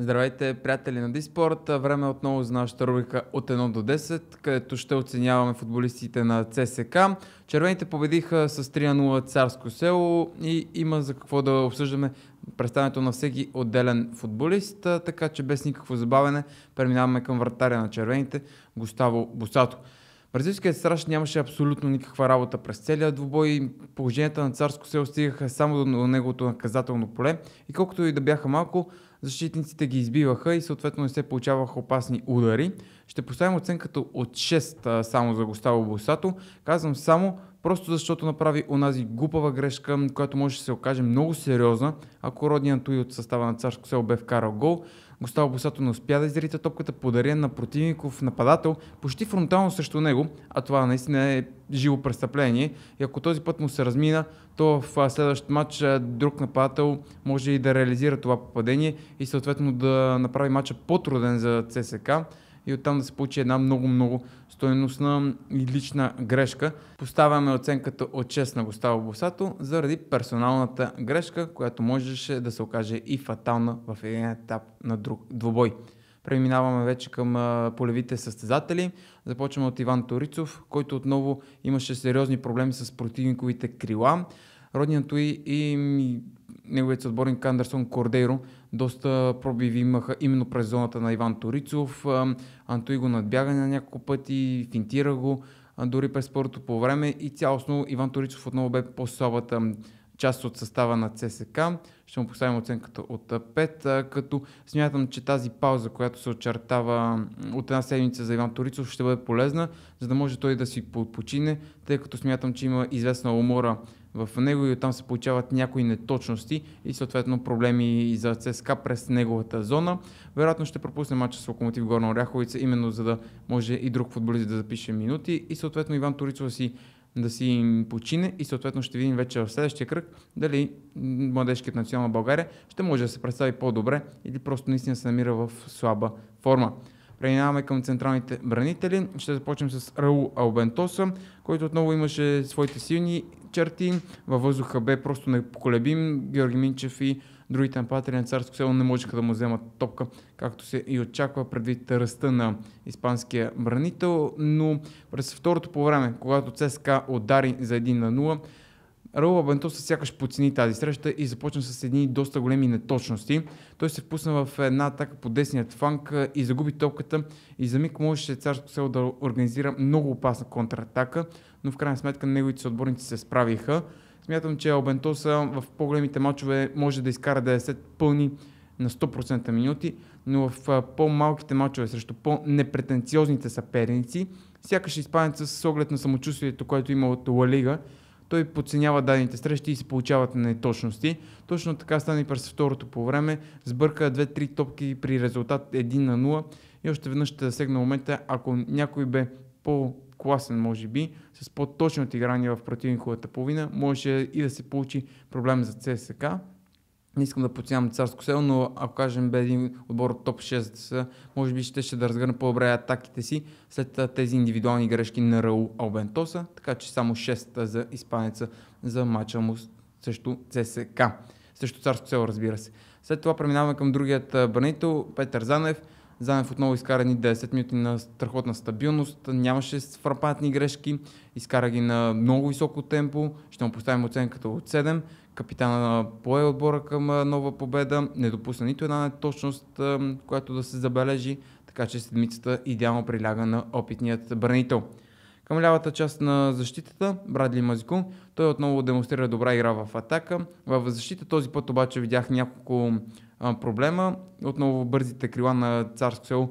Здравейте, приятели на Диспорт. Време е отново за нашата рубрика от 1 до 10, където ще оценяваме футболистите на ЦСК. Червените победиха с 3 0 Царско село и има за какво да обсъждаме представянето на всеки отделен футболист, така че без никакво забавене преминаваме към вратаря на червените Густаво Босато. Бразилският страж нямаше абсолютно никаква работа през целия двубой. Положенията на Царско село стигаха само до неговото наказателно поле и колкото и да бяха малко, защитниците ги избиваха и съответно не се получаваха опасни удари. Ще поставим оценката от 6 само за Густаво Босато. Казвам само, просто защото направи онази глупава грешка, която може да се окаже много сериозна, ако родният той от състава на Царско село бе вкарал гол. Густаво Босато не успя да изрита топката подарен на противников нападател почти фронтално срещу него, а това наистина е живо престъпление. И ако този път му се размина, то в следващ матч друг нападател може и да реализира това попадение и съответно да направи матча по-труден за ЦСК и оттам да се получи една много-много стоеностна и лична грешка. Поставяме оценката от 6 на Густаво Босато заради персоналната грешка, която можеше да се окаже и фатална в един етап на друг двубой. Преминаваме вече към полевите състезатели. Започваме от Иван Торицов, който отново имаше сериозни проблеми с противниковите крила. Родният и, и неговият съотборник Андерсон Кордейро доста пробиви имаха именно през зоната на Иван Торицов. Антуи го надбяга на няколко пъти, финтира го дори през първото по време и цялостно Иван Торицов отново бе по-слабата част от състава на ЦСК. Ще му поставим оценката от 5, като смятам, че тази пауза, която се очертава от една седмица за Иван Торицов, ще бъде полезна, за да може той да си почине, тъй като смятам, че има известна умора в него и оттам се получават някои неточности и съответно проблеми за ЦСКА през неговата зона. Вероятно ще пропусне матча с Локомотив Горна Оряховица, именно за да може и друг футболист да запише минути и съответно Иван Торицов си да си почине и съответно ще видим вече в следващия кръг дали младежкият национал България ще може да се представи по-добре или просто наистина се намира в слаба форма. Преминаваме към централните бранители. Ще започнем с Раул Албентоса, който отново имаше своите силни черти. Във въздуха бе просто непоколебим. Георги Минчев и другите нападатели на Царско село не можеха да му вземат топка, както се и очаква предвид ръста на испанския бранител. Но през второто по време, когато ЦСКА удари за 1 на 0, Раул Бентоса сякаш подцени тази среща и започна с едни доста големи неточности. Той се впусна в една атака по десният фланг и загуби топката и за миг можеше царско село да организира много опасна контратака, но в крайна сметка неговите отборници се справиха. Смятам, че Албентоса в по-големите мачове може да изкара 90 пълни на 100% минути, но в по-малките мачове срещу по-непретенциозните съперници, сякаш изпаденца с оглед на самочувствието, което има от Ла Лига, той подценява дадените срещи и се получават неточности. Точно така стана и през второто по време. Сбърка 2-3 топки при резултат 1 на 0 и още веднъж ще засегна момента, ако някой бе по-класен, може би, с по-точно отиграние в противниковата половина, може и да се получи проблем за ЦСК. Не искам да подценявам царско село, но ако кажем бе един отбор от топ 6, може би ще, ще да разгърне по-добре атаките си след тези индивидуални грешки на Раул Албентоса, така че само 6 за изпанеца за мача му срещу ЦСК. Срещу царско село, разбира се. След това преминаваме към другият бранител, Петър Занев. Занев отново изкара ни 10 минути на страхотна стабилност, нямаше фрапантни грешки, изкара ги на много високо темпо, ще му поставим оценката от 7 капитана на пое отбора към нова победа, не допусна нито една неточност, която да се забележи, така че седмицата идеално приляга на опитният бранител. Към лявата част на защитата, Брадли Мазико, той отново демонстрира добра игра в атака. В защита този път обаче видях няколко проблема. Отново бързите крила на Царско село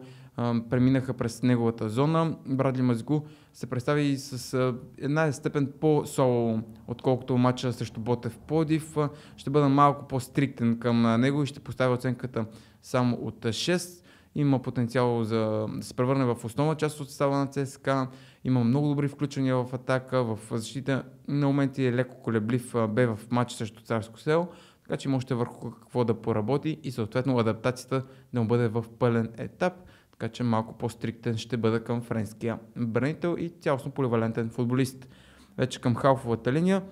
преминаха през неговата зона. Брадли Мазико се представи с една степен по-соло, отколкото матча срещу Ботев Подив. Ще бъда малко по-стриктен към него и ще поставя оценката само от 6. Има потенциал за да се превърне в основна част от състава на ЦСКА. Има много добри включвания в атака, в защита. На моменти е леко колеблив бе в матч срещу Царско село, така че можете върху какво да поработи и съответно адаптацията да му бъде в пълен етап така че малко по-стриктен ще бъда към френския бранител и цялостно поливалентен футболист. Вече към халфовата линия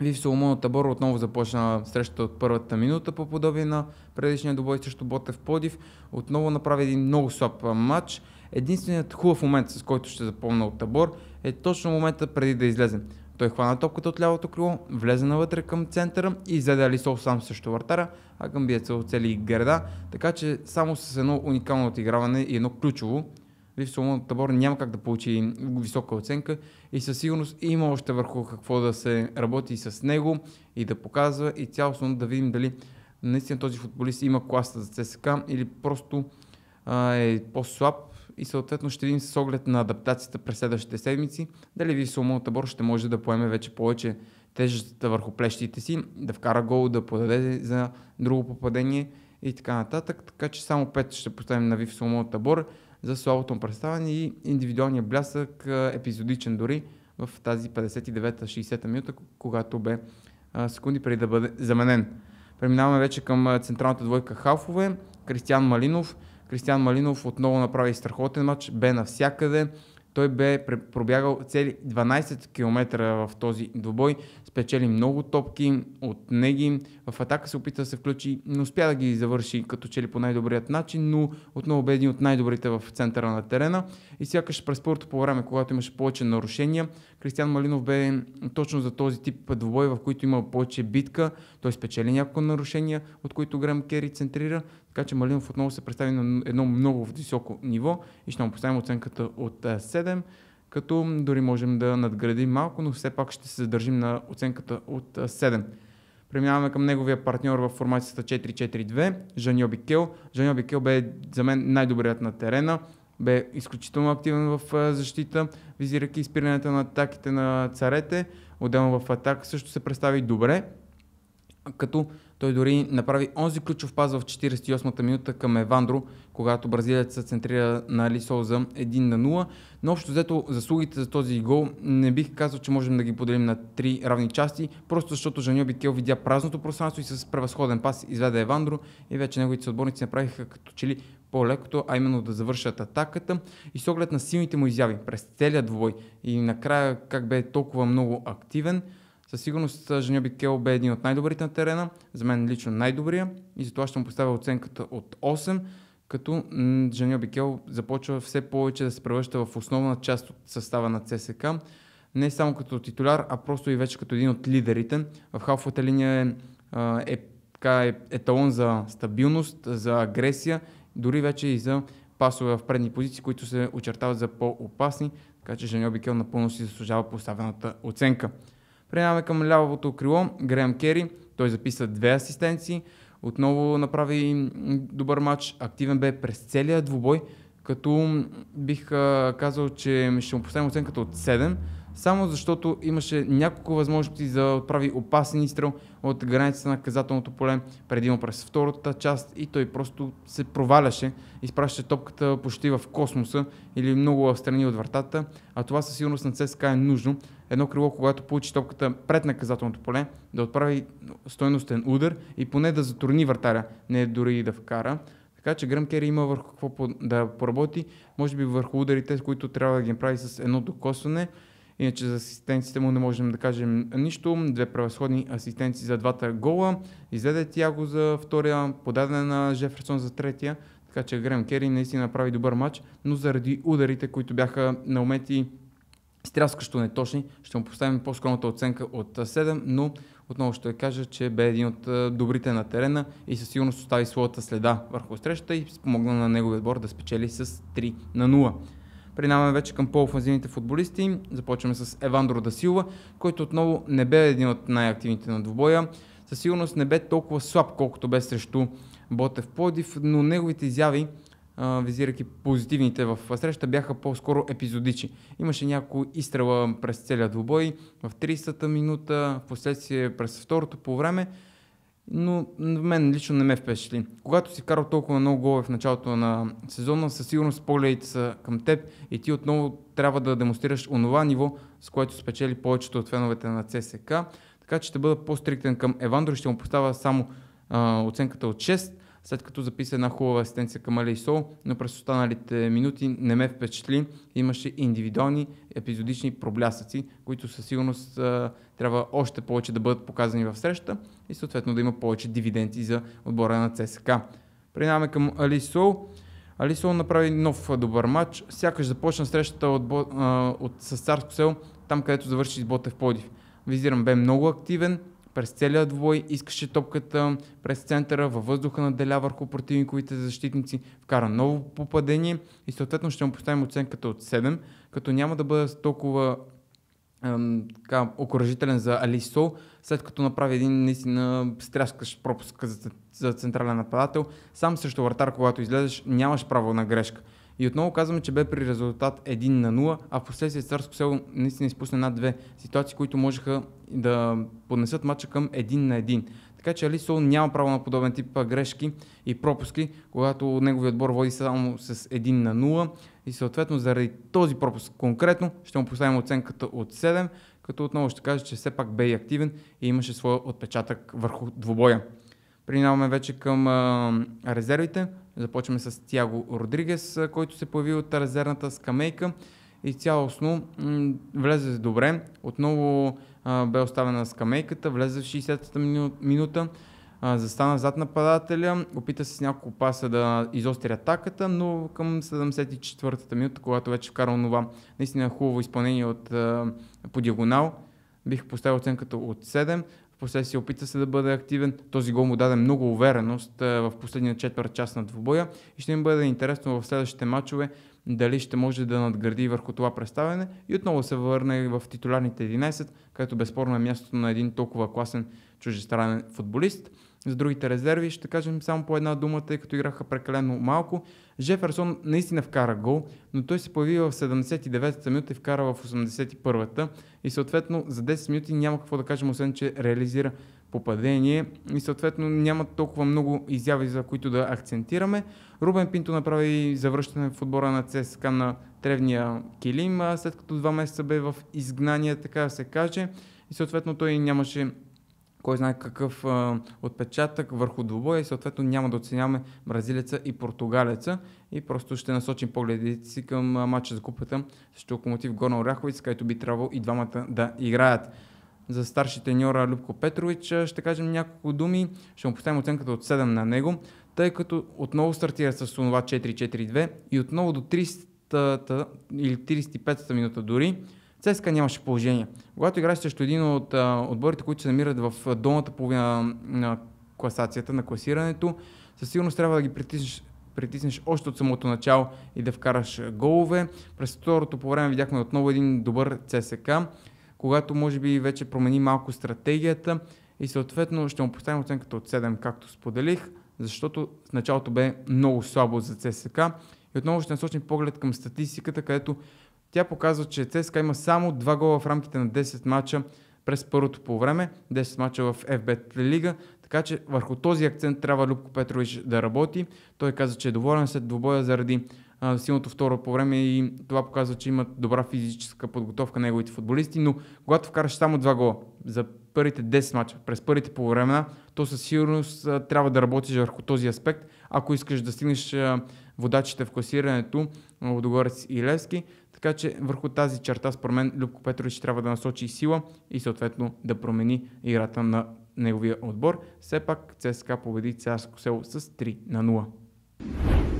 Вив Соломон Табор отново започна срещата от първата минута по подобие на предишния добой срещу Ботев Подив. Отново направи един много слаб матч. Единственият хубав момент, с който ще запомня от Табор, е точно момента преди да излезем. Той хвана топката от лявото крило, влезе навътре към центъра и издаде Алисол сам срещу вратара, а гамбиеца оцели града, така че само с едно уникално отиграване и едно ключово, Вив Соломон Табор няма как да получи висока оценка и със сигурност има още върху какво да се работи с него и да показва и цялостно да видим дали наистина този футболист има класа за ЦСК или просто а, е по-слаб и съответно ще видим с оглед на адаптацията през следващите седмици, дали ви Соломон Табор ще може да поеме вече повече тежестта върху плещите си, да вкара гол, да подаде за друго попадение и така нататък. Така че само 5 ще поставим на Вив Соломон Табор за слабото му представяне и индивидуалния блясък, епизодичен дори в тази 59-60 минута, когато бе секунди преди да бъде заменен. Преминаваме вече към централната двойка Халфове. Кристиан Малинов Кристиан Малинов отново направи страхотен матч, бе навсякъде. Той бе пробягал цели 12 км в този двубой, спечели много топки от неги. В атака се опита да се включи, но успя да ги завърши като че ли по най-добрият начин, но отново бе един от най-добрите в центъра на терена. И сякаш през първото по време, когато имаше повече нарушения, Кристиан Малинов бе точно за този тип двубой, в които има повече битка. Той спечели няколко нарушения, от които Грем Кери центрира, така че Малинов отново се представи на едно много високо ниво и ще му поставим оценката от 7, като дори можем да надградим малко, но все пак ще се задържим на оценката от 7. Преминаваме към неговия партньор в формацията 4-4-2, Жаньо Бикел. Жаньо Бикел бе за мен най-добрият на терена, бе изключително активен в защита, визирайки изпирането на атаките на царете. Отделно в атака също се представи добре, като той дори направи онзи ключов паз в 48-та минута към Евандро, когато бразилец се центрира на Лисол за 1 на 0. Но общо взето заслугите за този гол не бих казал, че можем да ги поделим на три равни части, просто защото Жаньо Бикел видя празното пространство и с превъзходен пас изведе Евандро и вече неговите съотборници направиха като че по-лекото, а именно да завършат атаката и с оглед на силните му изяви през целият двой и накрая как бе толкова много активен, със сигурност Женя Бикел бе един от най-добрите на терена, за мен лично най-добрия и затова ще му поставя оценката от 8, като Женя Бикел започва все повече да се превръща в основна част от състава на ЦСК. Не само като титуляр, а просто и вече като един от лидерите. В халфовата линия е, е, е еталон за стабилност, за агресия, дори вече и за пасове в предни позиции, които се очертават за по-опасни, така че Женя Бикел напълно си заслужава поставената оценка. Преминаваме към лявото крило. Греъм Кери, той записа две асистенции. Отново направи добър матч. Активен бе през целия двубой, като бих казал, че ще му поставим оценката от 7 само защото имаше няколко възможности за да отправи опасен изстрел от границата на казателното поле, предимно през втората част и той просто се проваляше, изпращаше топката почти в космоса или много в страни от вратата, а това със сигурност на ЦСКА е нужно. Едно крило, когато получи топката пред наказателното поле, да отправи стойностен удар и поне да затрудни вратаря, не дори и да вкара. Така че Гръм Кери има върху какво да поработи, може би върху ударите, които трябва да ги направи с едно докосване Иначе за асистенците му не можем да кажем нищо. Две превъзходни асистенции за двата гола. Излезе Тяго за втория, подадена на Жеферсон за третия. Така че Грем Кери наистина направи добър матч, но заради ударите, които бяха на моменти стряскащо неточни, ще му поставим по-скромната оценка от 7, но отново ще кажа, че бе един от добрите на терена и със сигурност остави своята следа върху срещата и спомогна на неговия отбор да спечели с 3 на 0. Принаваме вече към по-офанзивните футболисти. Започваме с Евандро Дасилва, който отново не бе един от най-активните на двубоя. Със сигурност не бе толкова слаб, колкото бе срещу Ботев Плодив, но неговите изяви, визирайки позитивните в среща, бяха по-скоро епизодичи. Имаше някои изстрела през целия двубой в 30-та минута, в последствие през второто по време но мен лично не ме впечатли. Когато си карал толкова много голове в началото на сезона, със сигурност погледите са към теб и ти отново трябва да демонстрираш онова ниво, с което спечели повечето от феновете на ЦСК. Така че ще бъда по-стриктен към Евандро и ще му поставя само а, оценката от 6, след като записа една хубава асистенция към Алей но през останалите минути не ме впечатли. Имаше индивидуални епизодични проблясъци, които със сигурност а, трябва още повече да бъдат показани в срещата и съответно да има повече дивиденти за отбора на ЦСК. Преминаваме към Алисол. Алисол направи нов добър матч. Сякаш започна срещата от, от, с Царско село, там където завърши с Ботев Подив. Визирам бе много активен, през целия двой, искаше топката през центъра, във въздуха наделя върху противниковите защитници, вкара ново попадение и съответно ще му поставим оценката от 7, като няма да бъде толкова така, окоръжителен за Алисо, след като направи един наистина стряскащ пропуск за, за централен нападател. Сам срещу вратар, когато излезеш, нямаш право на грешка. И отново казваме, че бе при резултат 1 на 0, а в последствие Царско село наистина изпусне над две ситуации, които можеха да поднесат матча към 1 на 1. Така че Алисо няма право на подобен тип грешки и пропуски, когато неговият отбор води само с 1 на 0 и съответно заради този пропуск конкретно ще му поставим оценката от 7, като отново ще кажа, че все пак бе и активен и имаше своя отпечатък върху двубоя. Преминаваме вече към а, резервите. Започваме с Тяго Родригес, който се появи от резервната скамейка и цялостно м- влезе добре. Отново а, бе оставена на скамейката, влезе в 60-та минута, а, застана зад нападателя, опита се с няколко паса да изостри атаката, но към 74-та минута, когато вече вкарал това наистина хубаво изпълнение от, а, по диагонал, бих поставил оценката от 7. Впоследствие опита се да бъде активен. Този гол му даде много увереност в последния четвърт час на двубоя и ще им бъде интересно в следващите матчове дали ще може да надгради върху това представяне и отново се върне в титулярните 11, където безспорно е мястото на един толкова класен чужестранен футболист. За другите резерви ще кажем само по една дума, тъй като играха прекалено малко. Жеферсон наистина вкара гол, но той се появи в 79-та минута и вкара в 81-та и съответно за 10 минути няма какво да кажем, освен че реализира попадение и съответно няма толкова много изяви, за които да акцентираме. Рубен Пинто направи завръщане в отбора на ЦСКА на тревния килим, след като два месеца бе в изгнание, така да се каже. И съответно той нямаше кой знае какъв а, отпечатък върху двубоя и съответно няма да оценяваме бразилеца и португалеца. И просто ще насочим погледите си към матча за купата срещу Локомотив Горна Оряховиц, където би трябвало и двамата да играят. За старши треньора Любко Петрович ще кажем няколко думи, ще му поставим оценката от 7 на него, тъй като отново стартира с това 4-4-2 и отново до 300 или 35-та минута дори ЦСКА нямаше положение. Когато играеш срещу един от а, отборите, които се намират в долната половина на класацията, на класирането, със сигурност трябва да ги притиснеш, притиснеш още от самото начало и да вкараш голове. През второто по време видяхме отново един добър ЦСК, когато може би вече промени малко стратегията и съответно ще му поставим оценката от 7, както споделих, защото в началото бе много слабо за ЦСК. И отново ще насочим поглед към статистиката, където тя показва, че ЦСКА има само 2 гола в рамките на 10 мача през първото по време, 10 мача в FBET Лига, така че върху този акцент трябва Любко Петрович да работи. Той каза, че е доволен след двобоя заради силното второ по време и това показва, че имат добра физическа подготовка неговите футболисти, но когато вкараш само 2 гола за първите 10 мача, през първите по време, то със сигурност трябва да работиш върху този аспект, ако искаш да стигнеш водачите в класирането, Лодогорец и Левски. Така че върху тази черта, според мен, Любко Петрович трябва да насочи сила и съответно да промени играта на неговия отбор. Все пак ЦСКА победи Царско село с 3 на 0.